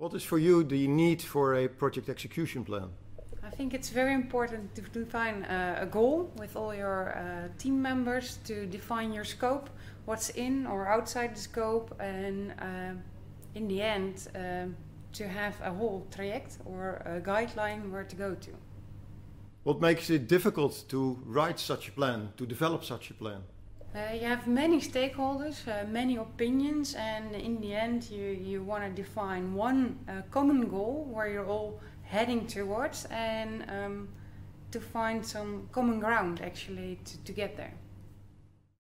What is for you the need for a project execution plan? I think it's very important to define uh, a goal with all your uh, team members to define your scope, what's in or outside the scope, and uh, in the end, uh, to have a whole traject or a guideline where to go to. What makes it difficult to write such a plan, to develop such a plan? Uh, you have many stakeholders, uh, many opinions, and in the end, you, you want to define one uh, common goal where you're all heading towards and um, to find some common ground actually to, to get there.